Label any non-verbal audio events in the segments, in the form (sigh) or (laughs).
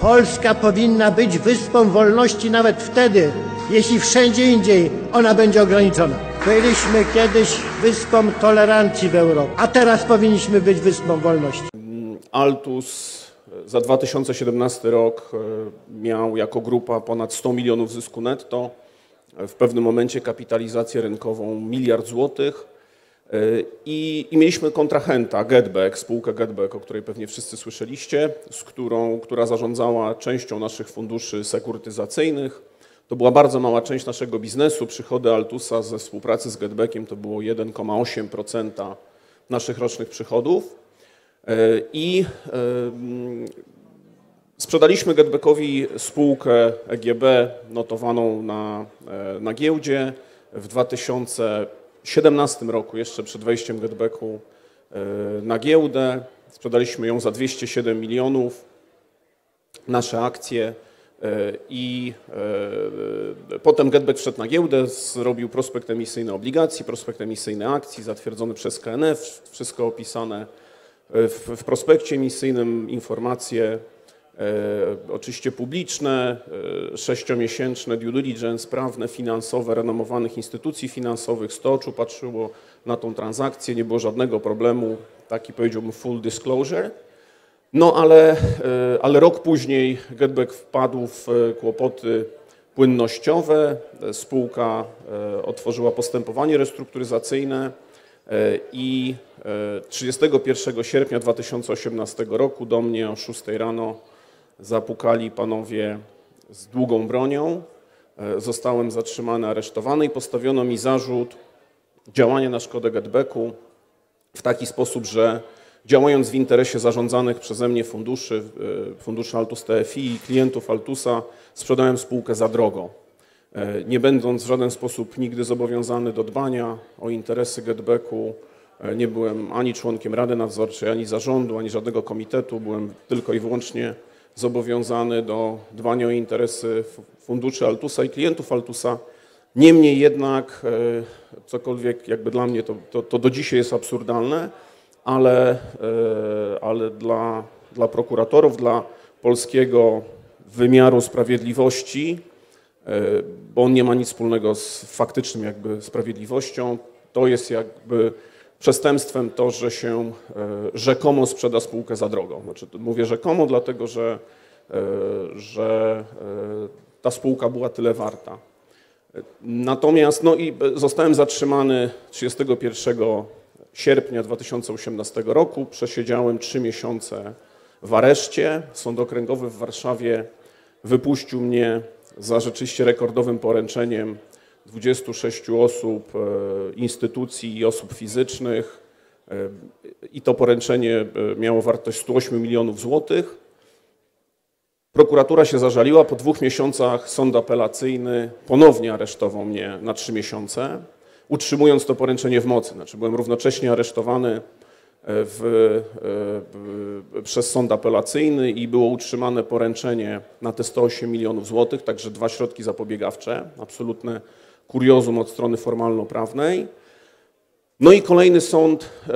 Polska powinna być wyspą wolności nawet wtedy, jeśli wszędzie indziej ona będzie ograniczona. Byliśmy kiedyś wyspą tolerancji w Europie, a teraz powinniśmy być wyspą wolności. Altus za 2017 rok e, miał jako grupa ponad 100 milionów zysku netto. W pewnym momencie kapitalizację rynkową miliard złotych. E, I, I, mieliśmy kontrahenta, Getback, spółkę Getback, o której pewnie wszyscy słyszeliście, z którą, która zarządzała częścią naszych funduszy sekurytyzacyjnych. To była bardzo mała część naszego biznesu. Przychody Altusa ze współpracy z Getbackiem to było 1,8% naszych rocznych przychodów. E, I sprzedaliśmy Getbackowi spółkę EGB notowaną na, e, na giełdzie w 2017 roku, jeszcze przed wejściem Getbacku e, na giełdę. Sprzedaliśmy ją za 207 milionów. Nasze akcje i potem Getback wszedł na giełdę, zrobił prospekt emisyjny obligacji, prospekt emisyjny akcji, zatwierdzony przez KNF, wszystko opisane w, w prospekcie emisyjnym informacje e, oczywiście publiczne, e, sześciomiesięczne due diligence, prawne, finansowe, renomowanych instytucji finansowych. Sto oczu patrzyło na tą transakcję, nie było żadnego problemu, taki powiedziałbym full disclosure. No ale, e, ale rok później Getback wpadł w kłopoty płynnościowe. Spółka otworzyła postępowanie restrukturyzacyjne i 31 sierpnia 2018 roku do mnie o 6 rano zapukali panowie z długą bronią. Zostałem zatrzymany, aresztowany i postawiono mi zarzut działania na szkodę Getbacku w taki sposób, że działając w interesie zarządzanych przeze mnie funduszy, funduszy Altus TFI i klientów Altusa, sprzedałem spółkę za drogo. Nie będąc w żaden sposób nigdy zobowiązany do dbania o interesy Getbacku, E, nie byłem ani członkiem Rady Nadzorczej, ani zarządu, ani żadnego komitetu. Byłem tylko i wyłącznie zobowiązany do dbania o interesy funduszy Altusa i klientów Altusa. Niemniej jednak, e, cokolwiek jakby dla mnie to, to, to do dzisiaj jest absurdalne, ale, e, ale dla, dla prokuratorów, dla polskiego wymiaru sprawiedliwości, bo on nie ma nic wspólnego z faktycznym jakby sprawiedliwością, to jest jakby przestępstwem to, że się e, rzekomo sprzeda spółkę za drogo. Znaczy, mówię rzekomo, dlatego że, e, że e, ta spółka była tyle warta. Natomiast no i zostałem zatrzymany 31 sierpnia 2018 roku. Przesiedziałem trzy miesiące w areszcie. Sąd Okręgowy w Warszawie wypuścił mnie za rzeczywiście rekordowym poręczeniem 26 osób, e, instytucji i osób fizycznych e, i to poręczenie e, miało wartość 108 milionów złotych. Prokuratura się zażaliła, po dwóch miesiącach sąd apelacyjny ponownie aresztował mnie na trzy miesiące, utrzymując to poręczenie w mocy. Znaczy byłem równocześnie aresztowany w, w, przez sąd apelacyjny i było utrzymane poręczenie na te 108 milionów złotych, także dwa środki zapobiegawcze, absolutne kuriozum od strony formalno-prawnej. No i kolejny sąd e,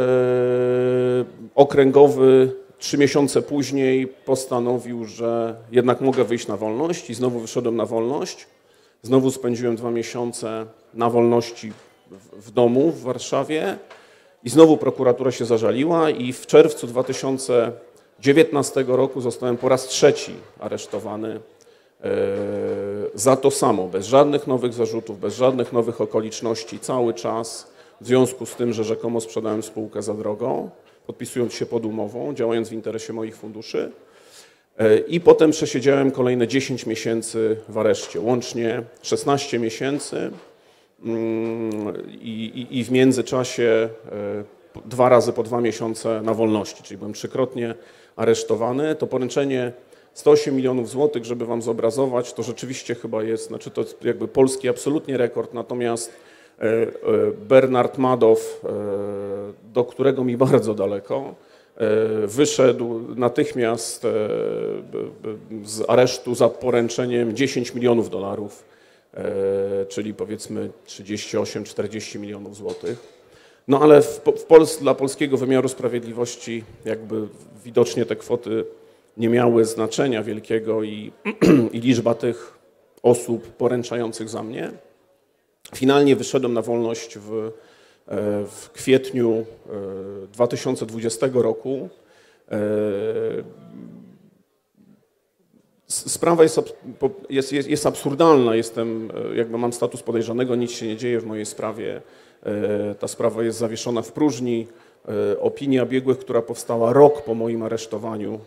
okręgowy trzy miesiące później postanowił, że jednak mogę wyjść na wolność i znowu wyszedłem na wolność. Znowu spędziłem dwa miesiące na wolności w, domu w Warszawie i znowu prokuratura się zażaliła i w czerwcu 2019 roku zostałem po raz trzeci aresztowany za to samo, bez żadnych nowych zarzutów, bez żadnych nowych okoliczności, cały czas w związku z tym, że rzekomo sprzedałem spółkę za drogo, podpisując się pod umową, działając w interesie moich funduszy. E, I potem przesiedziałem kolejne 10 miesięcy w areszcie, łącznie 16 miesięcy mm, i, i, i w międzyczasie e, dwa razy po dwa miesiące na wolności, czyli byłem trzykrotnie aresztowany. To poręczenie 108 milionów złotych, żeby Wam zobrazować, to rzeczywiście chyba jest, znaczy to jest jakby polski absolutnie rekord, natomiast e, e, Bernard Madow, e, do którego mi (laughs) bardzo daleko, wyszedł natychmiast z aresztu za poręczeniem 10 milionów dolarów, czyli powiedzmy 38-40 milionów złotych. No ale w, w Pols dla polskiego wymiaru sprawiedliwości jakby widocznie te kwoty nie miały znaczenia wielkiego i, (clears throat) i liczba tych osób poręczających za mnie. Finalnie wyszedłem na wolność w, e, w kwietniu 2020 roku. Sprawa jest, jest, jest, jest absurdalna. Jestem, jakby mam status podejrzanego, nic się nie dzieje w mojej sprawie. Ta sprawa jest zawieszona w próżni. Opinia biegłych, która powstała rok po moim aresztowaniu,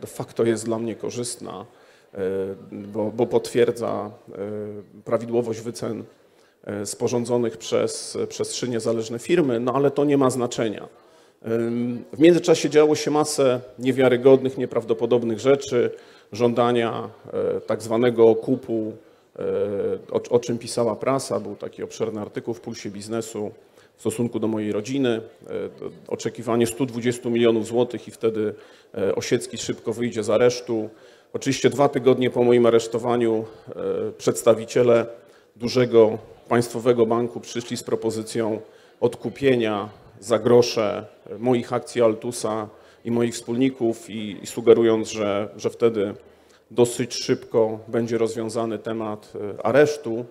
de facto jest dla mnie korzystna, bo, bo potwierdza prawidłowość wycen sporządzonych przez, przez trzy niezależne firmy, no ale to nie ma znaczenia. W międzyczasie działo się masę niewiarygodnych, nieprawdopodobnych rzeczy, żądania tak zwanego okupu, o, o czym pisała prasa, był taki obszerny artykuł w Pulsie Biznesu w stosunku do mojej rodziny, oczekiwanie 120 milionów złotych i wtedy Osiecki szybko wyjdzie z aresztu. Oczywiście dwa tygodnie po moim aresztowaniu przedstawiciele dużego państwowego banku przyszli z propozycją odkupienia za grosze moich akcji Altusa i moich wspólników i, i sugerując, że, że wtedy dosyć szybko będzie rozwiązany temat aresztu.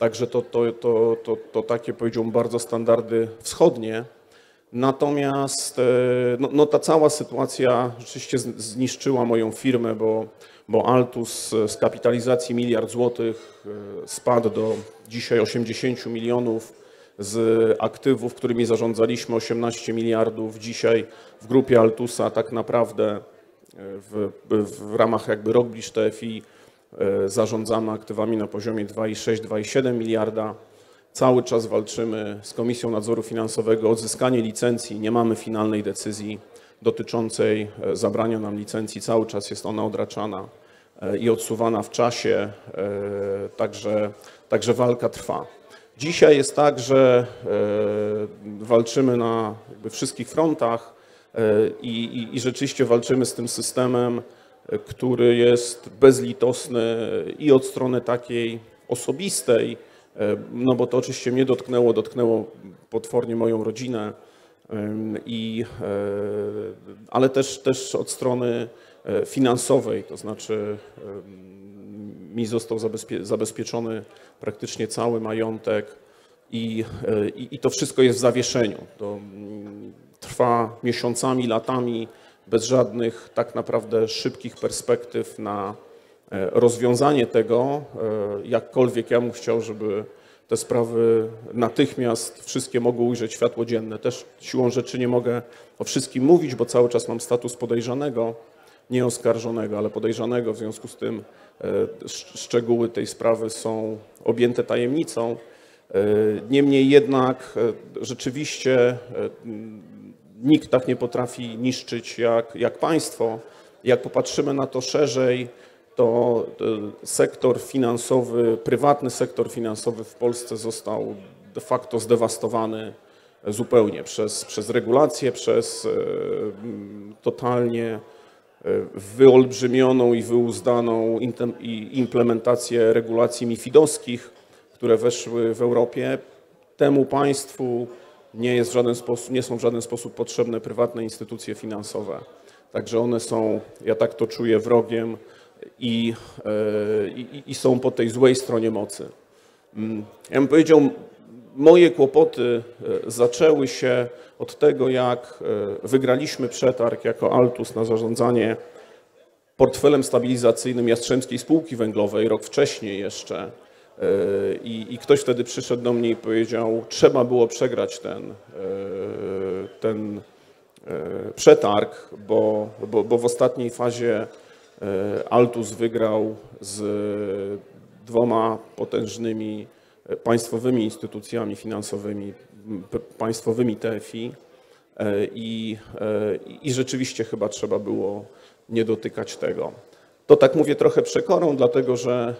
Także to, to, to, to, to takie, powiedziałbym, bardzo standardy wschodnie. Natomiast no, no ta cała sytuacja rzeczywiście zniszczyła moją firmę, bo, bo Altus z kapitalizacji miliard złotych spadł do dzisiaj 80 milionów z aktywów, którymi zarządzaliśmy 18 miliardów. Dzisiaj w grupie Altusa tak naprawdę w, w ramach jakby Rockbridge TFI zarządzamy aktywami na poziomie 2,6-2,7 miliarda. Cały czas walczymy z Komisją Nadzoru Finansowego o odzyskanie licencji. Nie mamy finalnej decyzji dotyczącej zabrania nam licencji. Cały czas jest ona odraczana i odsuwana w czasie, także, także walka trwa. Dzisiaj jest tak, że walczymy na wszystkich frontach i, i, i rzeczywiście walczymy z tym systemem, który jest bezlitosny i od strony takiej osobistej, no bo to oczywiście mnie dotknęło, dotknęło potwornie moją rodzinę, i, ale też, też od strony finansowej, to znaczy mi został zabezpie zabezpieczony praktycznie cały majątek i, i, i, to wszystko jest w zawieszeniu. To trwa miesiącami, latami, bez żadnych tak naprawdę szybkich perspektyw na rozwiązanie tego, jakkolwiek ja bym chciał, żeby te sprawy natychmiast wszystkie mogły ujrzeć światło dzienne. Też siłą rzeczy nie mogę o wszystkim mówić, bo cały czas mam status podejrzanego, nie oskarżonego, ale podejrzanego. W związku z tym szczegóły tej sprawy są objęte tajemnicą. Niemniej jednak rzeczywiście nikt tak nie potrafi niszczyć jak, jak państwo. Jak popatrzymy na to szerzej, to sektor finansowy, prywatny sektor finansowy w Polsce został de facto zdewastowany zupełnie przez, przez regulacje, przez totalnie wyolbrzymioną i wyuzdaną implementację regulacji MIFID-owskich, które weszły w Europie. Temu państwu nie, jest w żaden sposób, nie są w żaden sposób potrzebne prywatne instytucje finansowe. Także one są, ja tak to czuję, wrogiem i, i, i są po tej złej stronie mocy. Ja bym powiedział, moje kłopoty zaczęły się od tego, jak wygraliśmy przetarg jako Altus na zarządzanie portfelem stabilizacyjnym Jastrzębskiej Spółki Węglowej rok wcześniej jeszcze. I, I, ktoś wtedy przyszedł do mnie i powiedział, trzeba było przegrać ten, ten przetarg, bo, bo, bo w ostatniej fazie Altus wygrał z dwoma potężnymi państwowymi instytucjami finansowymi, państwowymi TFI i, i rzeczywiście chyba trzeba było nie dotykać tego. To tak mówię trochę przekorą, dlatego że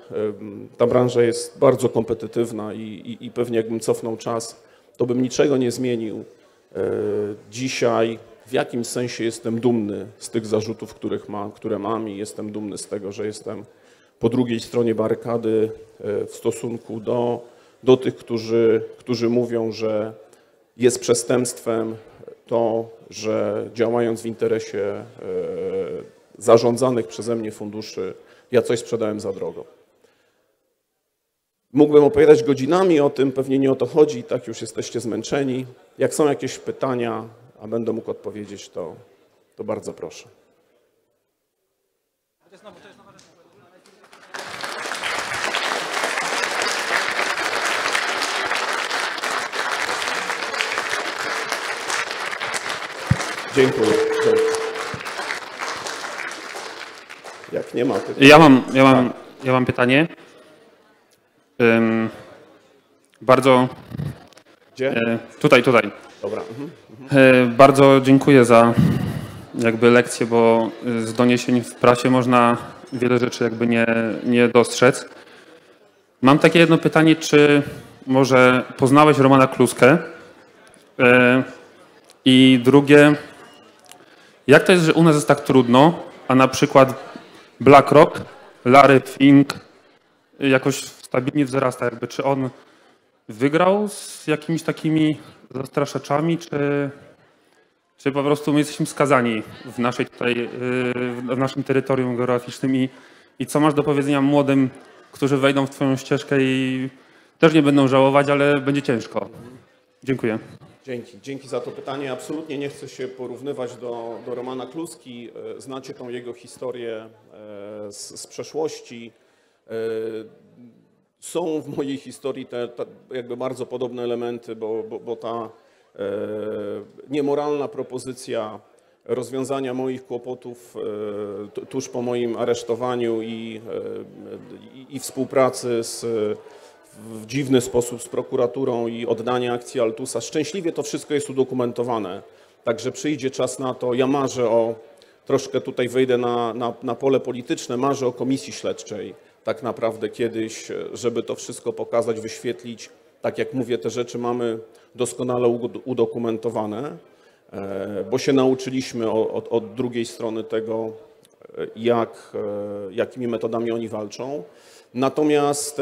ta branża jest bardzo kompetytywna i, i, i pewnie jakbym cofnął czas, to bym niczego nie zmienił. Dzisiaj w jakimś sensie jestem dumny z tych zarzutów, których które mam i jestem dumny z tego, że jestem po drugiej stronie barykady w stosunku do, do tych, którzy, którzy mówią, że jest przestępstwem to, że działając w interesie zarządzanych przeze mnie funduszy ja coś sprzedałem za drogo. Mógłbym opowiadać godzinami o tym, pewnie nie o to chodzi, tak już jesteście zmęczeni. Jak są jakieś pytania, a będę mógł odpowiedzieć, to, to bardzo proszę. Dziękuję. Jak nie ma pytań. Ja mam, ja mam, ja mam pytanie. Ym, bardzo. Gdzie? E, tutaj, tutaj. Dobra. Mhm. E, bardzo dziękuję za jakby lekcję, bo z doniesień w prasie można wiele rzeczy jakby nie, nie dostrzec. Mam takie jedno pytanie, czy może poznałeś Romana Kluskę? E, I drugie, jak to jest, że u nas jest tak trudno, a na przykład BlackRock, Larry Fink jakoś stabilnie wzrasta, jakby czy on wygrał z jakimiś takimi zastraszaczami, czy, czy po prostu my jesteśmy skazani w naszej tutaj, yy, w naszym terytorium geograficznym i, i co masz do powiedzenia młodym, którzy wejdą w twoją ścieżkę i też nie będą żałować, ale będzie ciężko. Dziękuję. Dzięki. Dzięki za to pytanie. Absolutnie nie chcę się porównywać do, do Romana Kluski. E, Znacie tą jego historię e, z, z przeszłości. E, Są w mojej historii te, te jakby bardzo podobne elementy, bo, bo, bo ta niemoralna propozycja rozwiązania moich kłopotów tu- tuż po moim aresztowaniu i, i, i współpracy z w dziwny sposób z prokuraturą i oddanie akcji Altusa. Szczęśliwie to wszystko jest udokumentowane, także przyjdzie czas na to. Ja marzę o, troszkę tutaj wejdę na, na, na pole polityczne, marzę o komisji śledczej tak naprawdę kiedyś, żeby to wszystko pokazać, wyświetlić. Tak jak mówię, te rzeczy mamy doskonale ud- udokumentowane, e, bo się nauczyliśmy od, od drugiej strony tego, jak, e, jakimi metodami oni walczą. Natomiast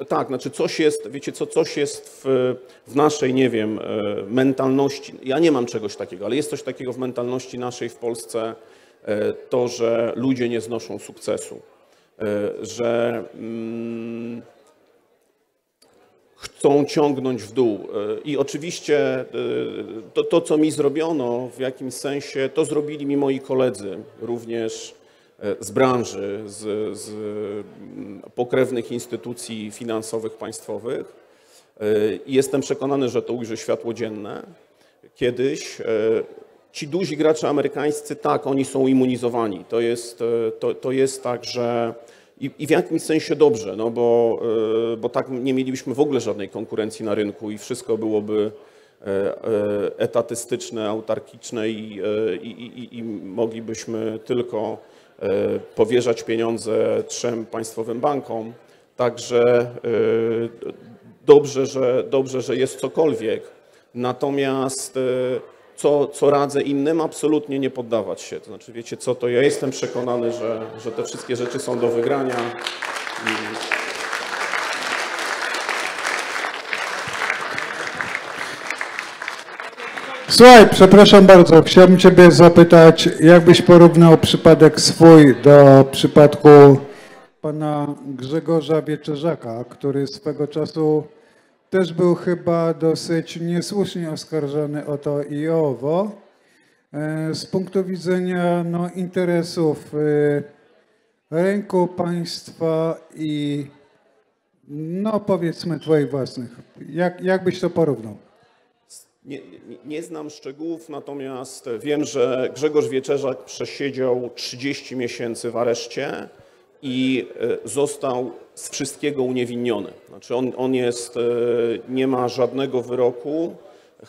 e, tak, znaczy coś jest, wiecie co, coś jest w, w naszej, nie wiem, e, mentalności, ja nie mam czegoś takiego, ale jest coś takiego w mentalności naszej w Polsce, e, to, że ludzie nie znoszą sukcesu, że mm, chcą ciągnąć w dół. I oczywiście to, to, co mi zrobiono w jakimś sensie, to zrobili mi moi koledzy, również z branży, z, z mm, pokrewnych instytucji finansowych państwowych. I jestem przekonany, że to ujrzy światło dzienne kiedyś. E, Ci duzi gracze amerykańscy, tak, oni są immunizowani. To jest, e, to, to jest tak, że i, i w jakimś sensie dobrze, no bo, e, bo tak nie mielibyśmy w ogóle żadnej konkurencji na rynku i wszystko byłoby etatystyczne, autarkiczne i, i, i, i moglibyśmy tylko powierzać pieniądze trzem państwowym bankom. Także e, dobrze, że, dobrze, że jest cokolwiek. Natomiast e, co, co radzę innym? Absolutnie nie poddawać się. To znaczy, wiecie co, to ja jestem przekonany, że, że te wszystkie rzeczy są do wygrania. Słuchaj, przepraszam bardzo, chciałbym Ciebie zapytać, jakbyś porównał przypadek swój do przypadku pana Grzegorza Wieczerzaka, który swego czasu też był chyba dosyć niesłusznie oskarżony o to i owo. E, Z punktu widzenia no, interesów e, rynku państwa i no powiedzmy Twoich własnych. Jak, jak byś to porównał? Nie, nie, znam szczegółów, natomiast wiem, że Grzegorz Wieczerzak przesiedział 30 miesięcy w areszcie i e, został z wszystkiego uniewinniony. Znaczy on, on jest, e, nie ma żadnego wyroku,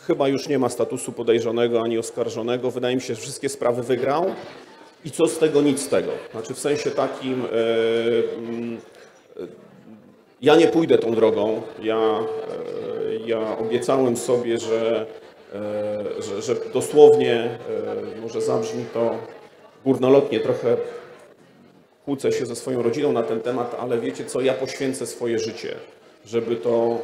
chyba już nie ma statusu podejrzanego ani oskarżonego. Wydaje mi się, że wszystkie sprawy wygrał. I co z tego, nic z tego. Znaczy w sensie takim, e, mm, ja nie pójdę tą drogą. Ja, ja obiecałem sobie, że, e, że, że dosłownie, e, może zabrzmi to górnolotnie, trochę kłócę się ze swoją rodziną na ten temat, ale wiecie co, ja poświęcę swoje życie, żeby to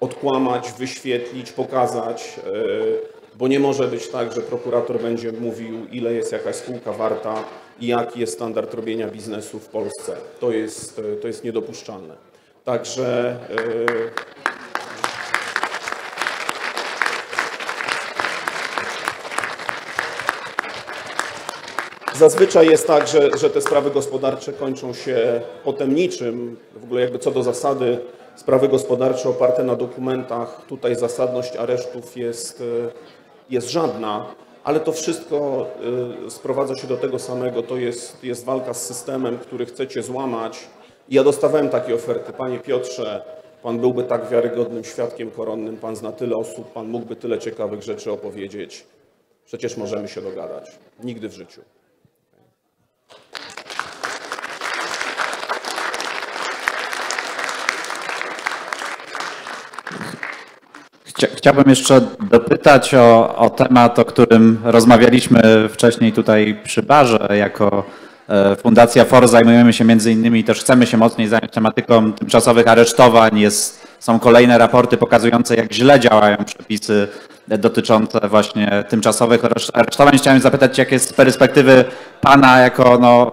odkłamać, wyświetlić, pokazać. E, Bo nie może być tak, że prokurator będzie mówił, ile jest jakaś spółka warta i jaki jest standard robienia biznesu w Polsce. To jest, to jest niedopuszczalne. Także. Zazwyczaj jest tak, że, że te sprawy gospodarcze kończą się potem niczym. W ogóle jakby co do zasady sprawy gospodarcze oparte na dokumentach, tutaj zasadność aresztów jest, e, jest żadna, ale to wszystko e, sprowadza się do tego samego. To jest, jest walka z systemem, który chcecie złamać. Ja dostawałem takie oferty. Panie Piotrze, Pan byłby tak wiarygodnym świadkiem koronnym, Pan zna tyle osób, Pan mógłby tyle ciekawych rzeczy opowiedzieć. Przecież możemy się dogadać. Nigdy w życiu. Chciałbym jeszcze dopytać o, o, temat, o którym rozmawialiśmy wcześniej tutaj przy barze. Jako e, Fundacja FOR zajmujemy się między innymi, też chcemy się mocniej zająć tematyką tymczasowych aresztowań. Jest, są kolejne raporty pokazujące, jak źle działają przepisy dotyczące właśnie tymczasowych aresztowań. Chciałem zapytać, jak jest z perspektywy Pana jako no,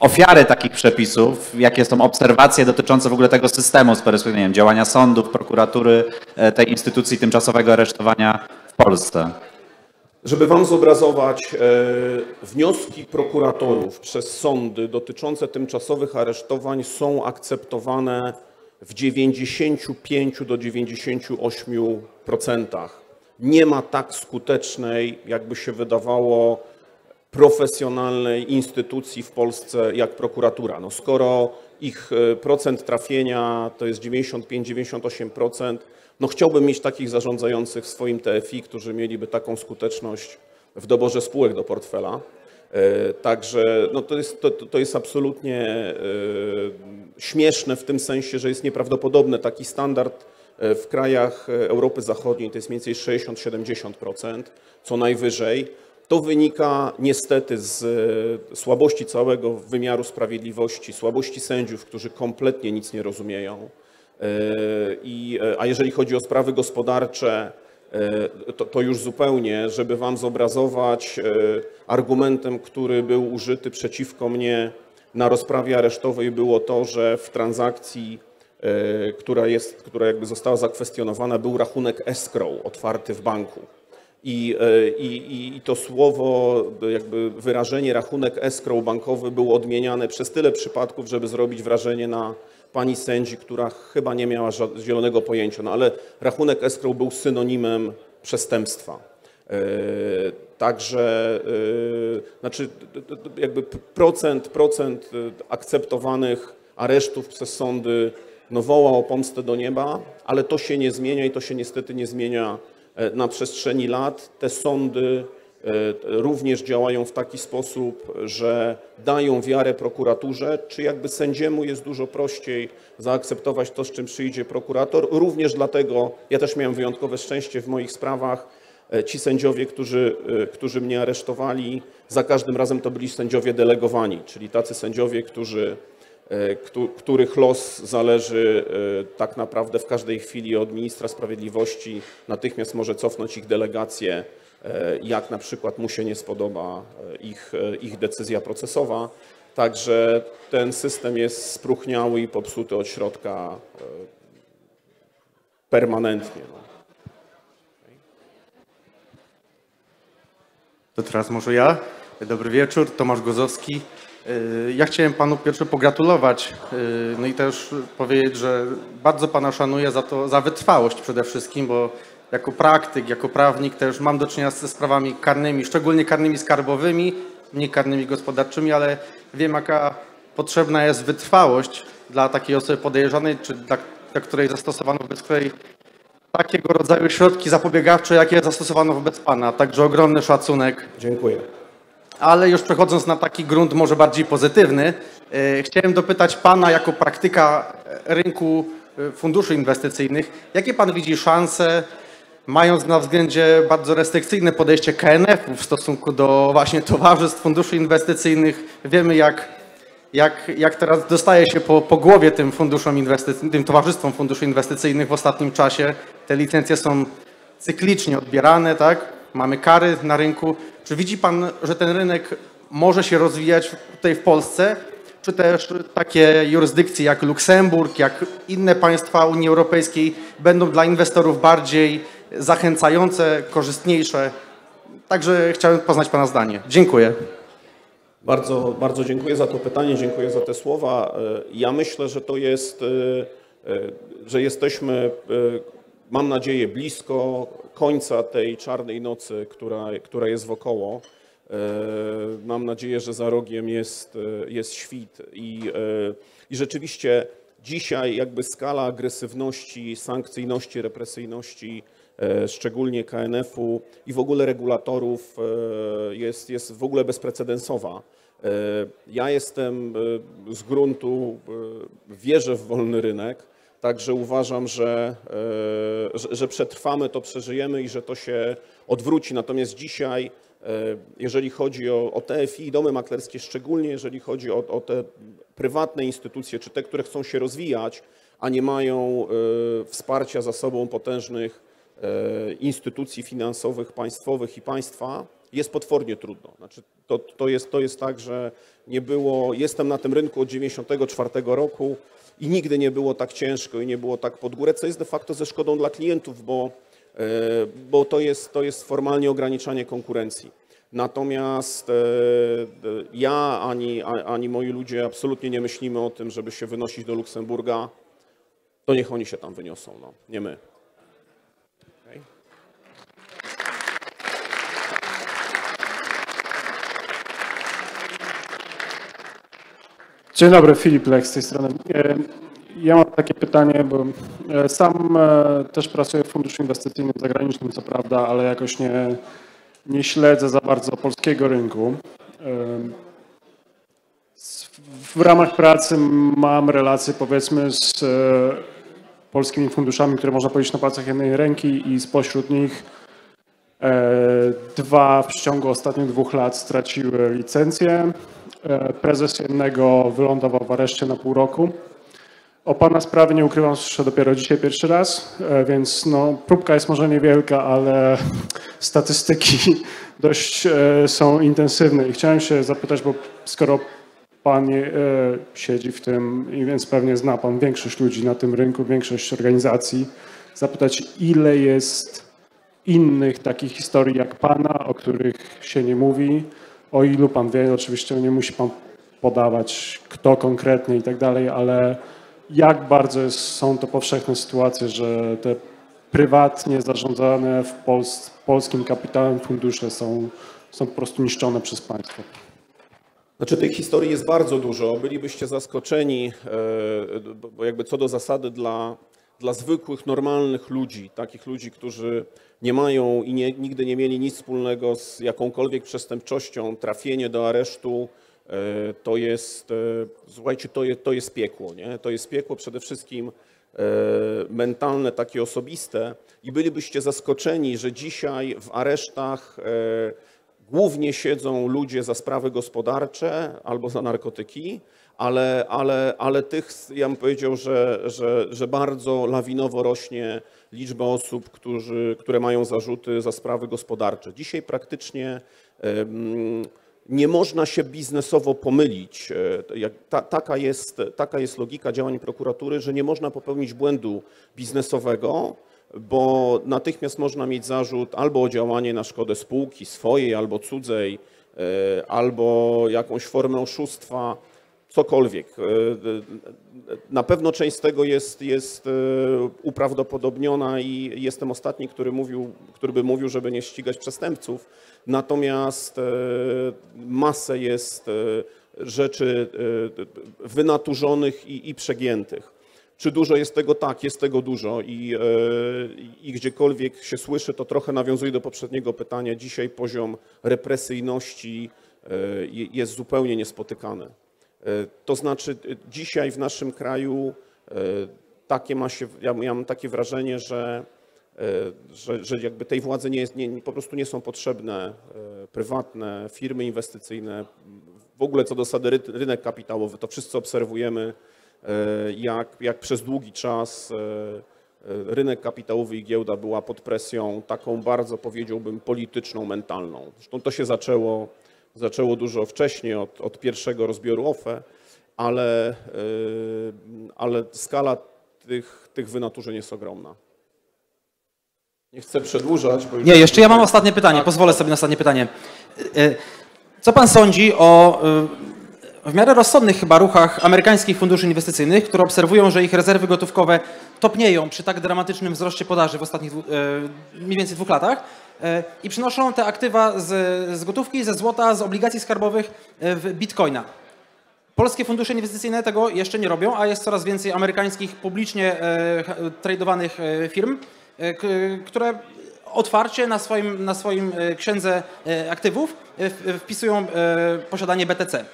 ofiary takich przepisów, jakie są obserwacje dotyczące w ogóle tego systemu z perspektywy wiem, działania sądów, prokuratury, e, tej instytucji tymczasowego aresztowania w Polsce. Żeby Wam zobrazować, e, wnioski prokuratorów przez sądy dotyczące tymczasowych aresztowań są akceptowane w 95 do 98%. Nie ma tak skutecznej, jakby się wydawało, profesjonalnej instytucji w Polsce jak prokuratura. No skoro ich e, procent trafienia to jest 95-98%, no chciałbym mieć takich zarządzających w swoim TFI, którzy mieliby taką skuteczność w doborze spółek do portfela. E, także no to, jest, to, to jest absolutnie e, śmieszne w tym sensie, że jest nieprawdopodobne. Taki standard w krajach Europy Zachodniej to jest mniej więcej 60-70%, co najwyżej. To wynika niestety z e, słabości całego wymiaru sprawiedliwości, słabości sędziów, którzy kompletnie nic nie rozumieją. E, I, e, a jeżeli chodzi o sprawy gospodarcze, to, to, już zupełnie, żeby Wam zobrazować argumentem, który był użyty przeciwko mnie na rozprawie aresztowej, było to, że w transakcji, która, jest, która jakby została zakwestionowana, był rachunek escrow otwarty w banku. I, e, i, I, to słowo, jakby wyrażenie rachunek escrow bankowy było odmieniane przez tyle przypadków, żeby zrobić wrażenie na pani sędzi, która chyba nie miała zielonego pojęcia. No ale rachunek escrow był synonimem przestępstwa. E, także e, znaczy, jakby procent, procent akceptowanych aresztów przez sądy no, woła o pomstę do nieba, ale to się nie zmienia i to się niestety nie zmienia na przestrzeni lat te sądy e, również działają w taki sposób, że dają wiarę prokuraturze, czy jakby sędziemu jest dużo prościej zaakceptować to, z czym przyjdzie prokurator. Również dlatego, ja też miałem wyjątkowe szczęście w moich sprawach, e, ci sędziowie, którzy, którzy mnie aresztowali, za każdym razem to byli sędziowie delegowani, czyli tacy sędziowie, którzy E, których los zależy e, tak naprawdę w każdej chwili od ministra sprawiedliwości, natychmiast może cofnąć ich delegację, e, jak na przykład mu się nie spodoba ich, ich decyzja procesowa. Także ten system jest spróchniały i popsuty od środka permanentnie. No. To teraz może ja. Dobry wieczór, Tomasz Gozowski. Y, ja chciałem panu pierwsze pogratulować, y, no i też powiedzieć, że bardzo pana szanuję za to, za wytrwałość przede wszystkim, bo jako praktyk, jako prawnik też mam do czynienia ze sprawami karnymi, szczególnie karnymi skarbowymi, nie karnymi gospodarczymi, ale wiem jaka potrzebna jest wytrwałość dla takiej osoby podejrzanej, czy dla, dla której zastosowano wobec której takiego rodzaju środki zapobiegawcze, jakie zastosowano wobec pana. Także ogromny szacunek. Dziękuję. Ale już przechodząc na taki grunt może bardziej pozytywny, e, chciałem dopytać Pana jako praktyka rynku e, funduszy inwestycyjnych, jakie Pan widzi szanse, mając na względzie bardzo restrykcyjne podejście KNF w stosunku do właśnie towarzystw funduszy inwestycyjnych. Wiemy jak, jak, jak teraz dostaje się po, po głowie tym funduszom inwestycyjnym, tym towarzystwom funduszy inwestycyjnych w ostatnim czasie. Te licencje są cyklicznie odbierane, tak? Mamy kary na rynku. Czy widzi Pan, że ten rynek może się rozwijać tutaj w Polsce? Czy też takie jurysdykcje jak Luksemburg, jak inne państwa Unii Europejskiej będą dla inwestorów bardziej zachęcające, korzystniejsze? Także chciałem poznać Pana zdanie. Dziękuję. Bardzo, bardzo dziękuję za to pytanie, dziękuję za te słowa. E, Ja myślę, że to jest, e, e, że jesteśmy, mam nadzieję, blisko końca tej czarnej nocy, która, która jest wokoło. E, Mam nadzieję, że za rogiem jest, e, jest świt i, e, i rzeczywiście dzisiaj jakby skala agresywności, sankcyjności, represyjności, szczególnie KNF-u i w ogóle regulatorów jest, jest w ogóle bezprecedensowa. Ja jestem z gruntu, wierzę w wolny rynek, także uważam, że, e, że, że przetrwamy to, przeżyjemy i że to się odwróci. Natomiast dzisiaj, e, jeżeli chodzi o, o TFI i domy maklerskie, szczególnie jeżeli chodzi o, o te prywatne instytucje, czy te, które chcą się rozwijać, a nie mają e, wsparcia za sobą potężnych instytucji finansowych, państwowych i państwa, jest potwornie trudno. Znaczy, to, to, jest, to jest tak, że nie było, jestem na tym rynku od 1994 roku i nigdy nie było tak ciężko i nie było tak pod górę, co jest de facto ze szkodą dla klientów, bo, e, bo to, jest, to jest formalnie ograniczanie konkurencji. Natomiast e, e, ja ani, ani moi ludzie absolutnie nie myślimy o tym, żeby się wynosić do Luksemburga. To niech oni się tam wyniosą, no, nie my. Dzień dobry, Filip Lech z tej strony. E, Ja mam takie pytanie, bo e, sam e, też pracuję w funduszu inwestycyjnym zagranicznym, co prawda, ale jakoś nie, nie śledzę za bardzo polskiego rynku. W ramach pracy mam relacje powiedzmy z polskimi funduszami, które można powiedzieć na palcach jednej ręki i spośród nich Dwa w przeciągu ostatnich dwóch lat straciły licencję. E, Prezes jednego wylądował w areszcie na pół roku. O Pana sprawie nie ukrywam, słyszę dopiero dzisiaj pierwszy raz, e, więc no, próbka jest może niewielka, ale (laughs) statystyki (laughs) dość e, są intensywne. I chciałem się zapytać, bo skoro Pan siedzi w tym i więc pewnie zna Pan większość ludzi na tym rynku, większość organizacji, zapytać ile jest innych takich historii jak Pana, o których się nie mówi, o ilu Pan wie, oczywiście nie musi Pan podawać kto konkretnie i tak dalej, ale jak bardzo jest, są to powszechne sytuacje, że te prywatnie zarządzane w Pols polskim kapitałem fundusze są, są po prostu niszczone przez państwo. Znaczy tych historii jest bardzo dużo. Bylibyście zaskoczeni, e, bo jakby co do zasady dla, dla zwykłych, normalnych ludzi, takich ludzi, którzy nie mają i nie, nigdy nie mieli nic wspólnego z jakąkolwiek przestępczością, trafienie do aresztu e, to jest, e, słuchajcie, to jest, to jest piekło, nie? To jest piekło przede wszystkim e, mentalne, takie osobiste i bylibyście zaskoczeni, że dzisiaj w aresztach Głównie siedzą ludzie za sprawy gospodarcze albo za narkotyki, ale, ale, ale tych, ja bym powiedział, że, że, że bardzo lawinowo rośnie liczba osób, którzy, które mają zarzuty za sprawy gospodarcze. Dzisiaj praktycznie nie można się biznesowo pomylić. E, taka, jest, taka jest logika działań prokuratury, że nie można popełnić błędu biznesowego, bo natychmiast można mieć zarzut albo o działanie na szkodę spółki swojej albo cudzej, e, albo jakąś formę oszustwa, cokolwiek. E, e, Na pewno część z tego jest, jest e, uprawdopodobniona i jestem ostatni, który, mówił, który by mówił, żeby nie ścigać przestępców. Natomiast masę jest rzeczy wynaturzonych i, i przegiętych. Czy dużo jest tego? Tak, jest tego dużo i, i gdziekolwiek się słyszy, to trochę nawiązuje do poprzedniego pytania. Dzisiaj poziom represyjności je- jest zupełnie niespotykany. E, To znaczy, e, dzisiaj w naszym kraju e, takie ma się, ja mam takie wrażenie, że, że, że jakby tej władzy nie jest, nie, po prostu nie są potrzebne prywatne firmy inwestycyjne, w ogóle co do zasady ry- rynek kapitałowy, to wszyscy obserwujemy, jak, jak przez długi czas rynek kapitałowy i giełda była pod presją taką bardzo, powiedziałbym, polityczną, mentalną. Zresztą to się zaczęło, zaczęło dużo wcześniej od, od pierwszego rozbioru OFE, ale, yy, ale skala tych, tych wynaturzeń jest ogromna. Nie chcę przedłużać, bo Nie, jeszcze ja mam ostatnie pytanie, pozwolę sobie na ostatnie pytanie. E, Co pan sądzi o w miarę rozsądnych chyba ruchach amerykańskich funduszy inwestycyjnych, które obserwują, że ich rezerwy gotówkowe topnieją przy tak dramatycznym wzroście podaży w ostatnich dwu- mniej więcej dwóch latach i przynoszą te aktywa z, z gotówki, ze złota, z obligacji skarbowych e, w bitcoina. Polskie fundusze inwestycyjne tego jeszcze nie robią, a jest coraz więcej amerykańskich publicznie e, tradowanych e, firm, e, które otwarcie na swoim, na swoim e, księdze e, aktywów e, wpisują e, posiadanie BTC.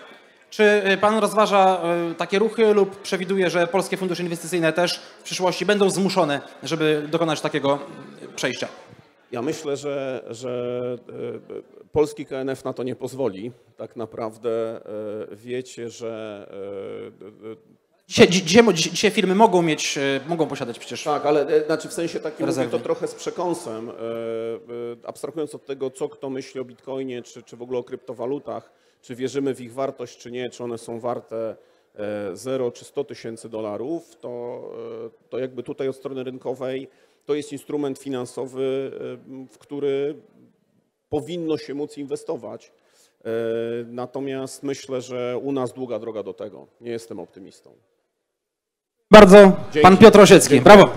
Czy e, pan rozważa e, takie ruchy lub przewiduje, że polskie fundusze inwestycyjne też w przyszłości będą zmuszone, żeby dokonać takiego e, przejścia? Ja myślę, że, że e, polski KNF na to nie pozwoli. Tak naprawdę e, wiecie, że e, Dzisiaj, dzi- dzisiaj, dzisiaj firmy mogą mieć, mogą posiadać przecież Tak, ale znaczy w sensie takim mówię to trochę z przekąsem, abstrahując od tego, co kto myśli o bitcoinie, czy, czy w ogóle o kryptowalutach, czy wierzymy w ich wartość, czy nie, czy one są warte e, 0 czy 100 tysięcy dolarów, to, to jakby tutaj od strony rynkowej to jest instrument finansowy, w który powinno się móc inwestować. E, Natomiast myślę, że u nas długa droga do tego. Nie jestem optymistą. Bardzo. Dzięki. Pan Piotr Osiecki. Brawo.